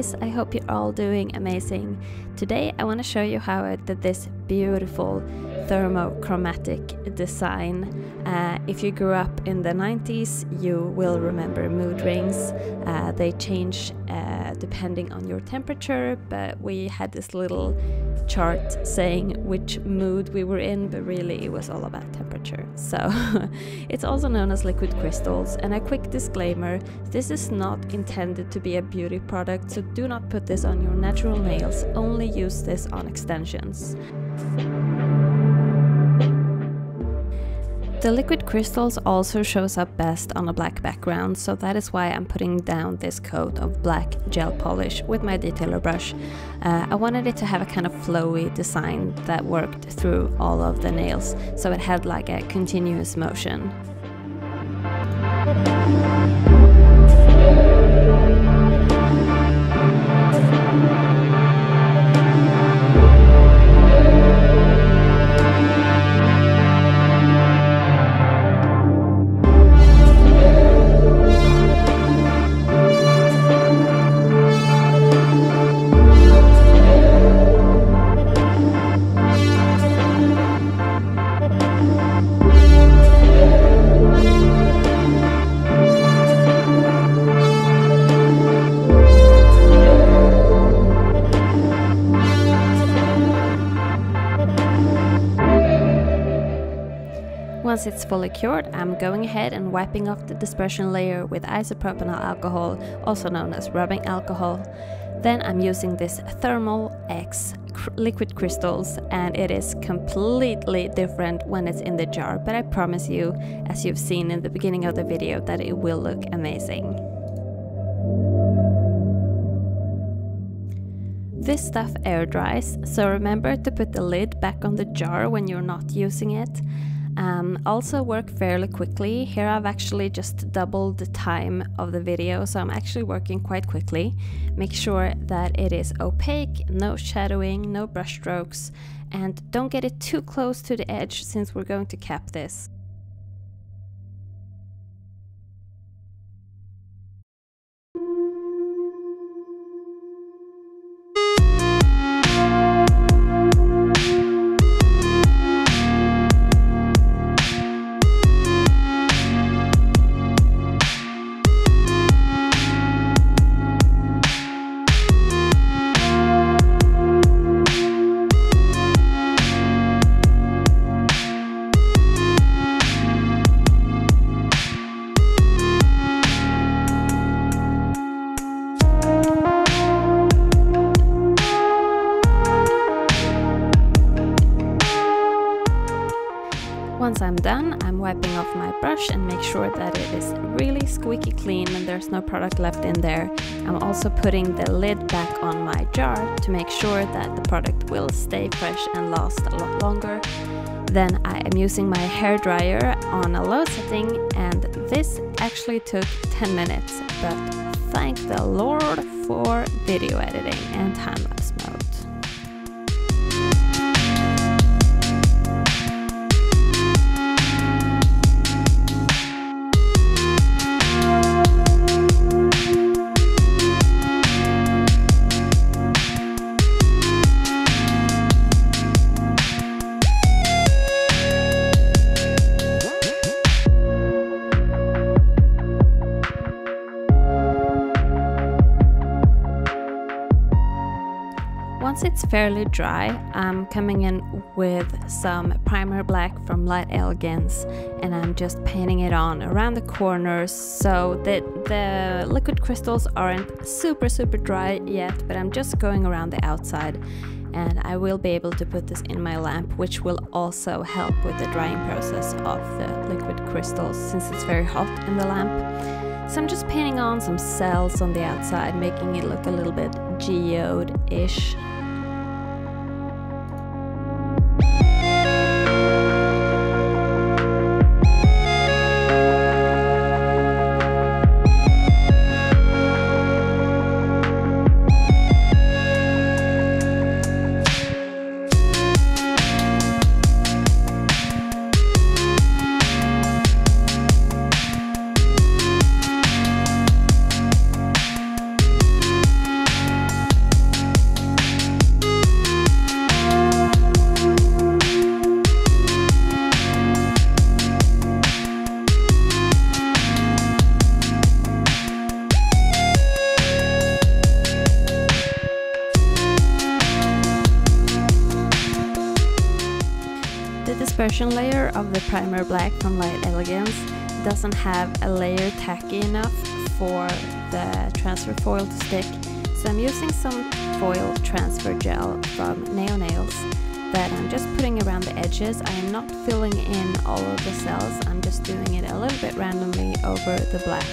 guys, I hope you're all doing amazing. Today I want to show you how I did this beautiful thermochromatic design. Uh, if you grew up in the 90s, you will remember mood rings. Uh, they change uh, depending on your temperature, but we had this little chart saying which mood we were in, but really it was all about temperature. So it's also known as liquid crystals. And a quick disclaimer this is not intended to be a beauty product, so do not put this on your natural nails, only use this on extensions. The liquid crystals also shows up best on a black background, so that is why I'm putting down this coat of black gel polish with my detailer brush. Uh, I wanted it to have a kind of flowy design that worked through all of the nails, so it had like a continuous motion. Once it's fully cured, I'm going ahead and wiping off the dispersion layer with isopropanol alcohol, also known as rubbing alcohol. Then I'm using this Thermal X liquid crystals and it is completely different when it's in the jar, but I promise you, as you've seen in the beginning of the video, that it will look amazing. This stuff air dries, so remember to put the lid back on the jar when you're not using it. Um, also work fairly quickly. Here I've actually just doubled the time of the video, so I'm actually working quite quickly. Make sure that it is opaque, no shadowing, no brush strokes, and don't get it too close to the edge since we're going to cap this. Done, I'm wiping off my brush and make sure that it is really squeaky clean and there's no product left in there. I'm also putting the lid back on my jar to make sure that the product will stay fresh and last a lot longer. Then I am using my hair dryer on a low setting and this actually took 10 minutes, but thank the Lord for video editing and time-lapse mode. Once it's fairly dry, I'm coming in with some primer black from Light Elegance and I'm just painting it on around the corners so that the liquid crystals aren't super super dry yet, but I'm just going around the outside and I will be able to put this in my lamp which will also help with the drying process of the liquid crystals since it's very hot in the lamp. So I'm just painting on some cells on the outside, making it look a little bit geode-ish. Dispersion layer of the primer black from Light Elegance doesn't have a layer tacky enough for the transfer foil to stick, so I'm using some foil transfer gel from Neo Nails that I'm just putting around the edges. I am not filling in all of the cells, I'm just doing it a little bit randomly over the black.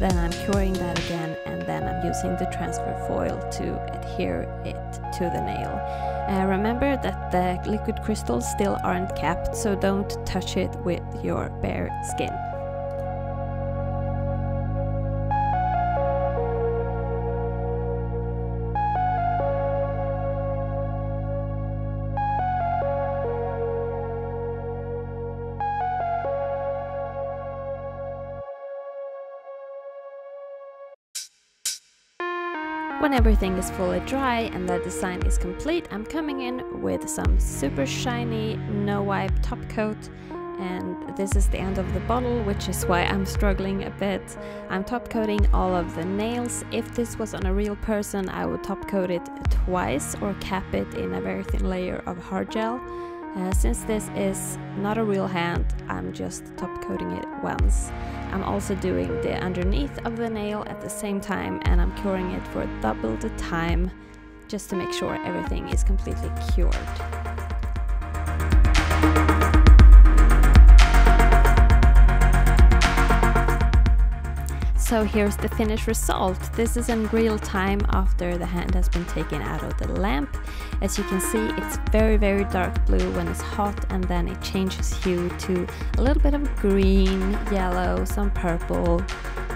Then I'm curing that again and then I'm using the transfer foil to adhere it to the nail. Uh, remember that the liquid crystals still aren't capped, so don't touch it with your bare skin. When everything is fully dry and the design is complete, I'm coming in with some super shiny no wipe top coat and this is the end of the bottle which is why I'm struggling a bit. I'm top coating all of the nails. If this was on a real person I would top coat it twice or cap it in a very thin layer of hard gel. Uh, since this is not a real hand, I'm just top coating it once. I'm also doing the underneath of the nail at the same time and I'm curing it for double the time just to make sure everything is completely cured. So here's the finished result. This is in real time after the hand has been taken out of the lamp. As you can see, it's very, very dark blue when it's hot and then it changes hue to a little bit of green, yellow, some purple.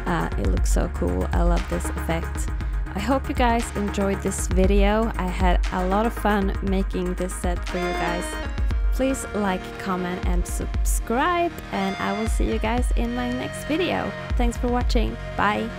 Uh, it looks so cool. I love this effect. I hope you guys enjoyed this video. I had a lot of fun making this set for you guys. Please like, comment and subscribe and I will see you guys in my next video. Thanks for watching. Bye.